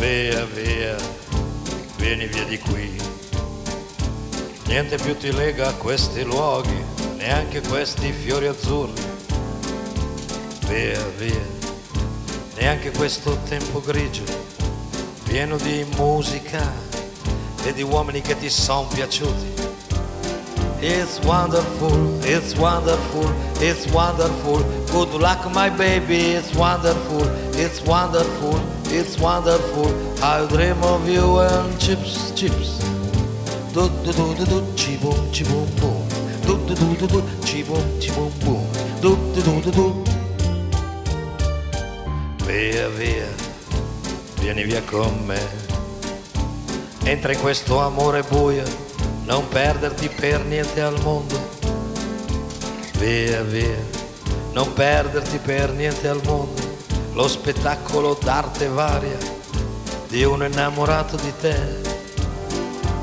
Via, via, vieni via di qui. Niente più ti lega a questi luoghi, neanche questi fiori azzurri. Via, via, neanche questo tempo grigio, pieno di musica e di uomini che ti sono piaciuti. It's wonderful, it's wonderful, it's wonderful. Good luck, my baby, it's wonderful, it's wonderful, it's wonderful. I dream of you and chips, chips. Do do do do do, chi boom, chi boom. Do do do do do, chi boom, chi boom boom. Do do do do do. Via, via, vieni via con me. Entra in questo amore buio, non perderti per niente al mondo. Via, via, non perderti per niente al mondo. Lo spettacolo d'arte varia di un innamorato di te.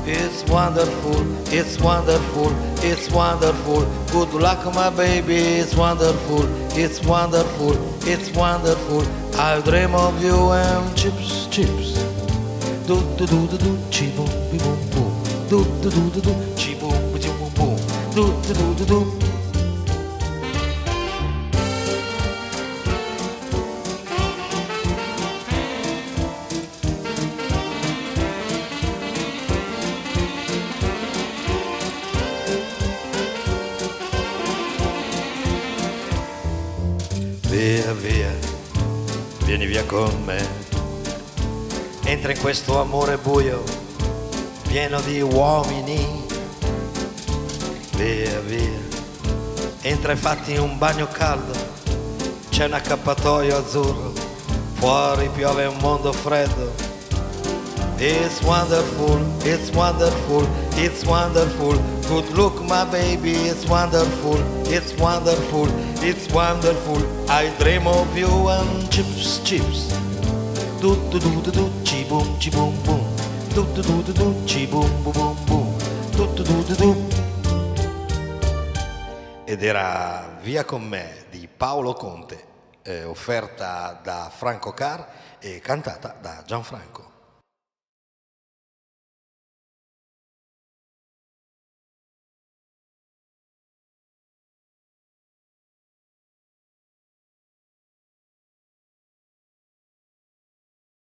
It's wonderful, it's wonderful, it's wonderful. Good luck, my baby, it's wonderful, it's wonderful, it's wonderful. I dream of you and chips, chips. Do do do do do, chi boom, bi boom Do do do do do, chi boom, bi boom boom. Do do do do do. Via, via, vieni via con me. Entra in questo amore buio, pieno di uomini. Via, via, entra e fatti un bagno caldo. C'è un accappatoio azzurro, fuori piove un mondo freddo. It's wonderful, it's wonderful, it's wonderful. Good look, my baby, it's wonderful, it's wonderful, it's wonderful. I dream of you and chips, chips. Do do do do do, chi boom, chi boom boom. Do, chi boom boom boom boom. Do do do do do. Ed era Via con me di Paolo Conte, eh, offerta da Franco Car e cantata da Gianfranco.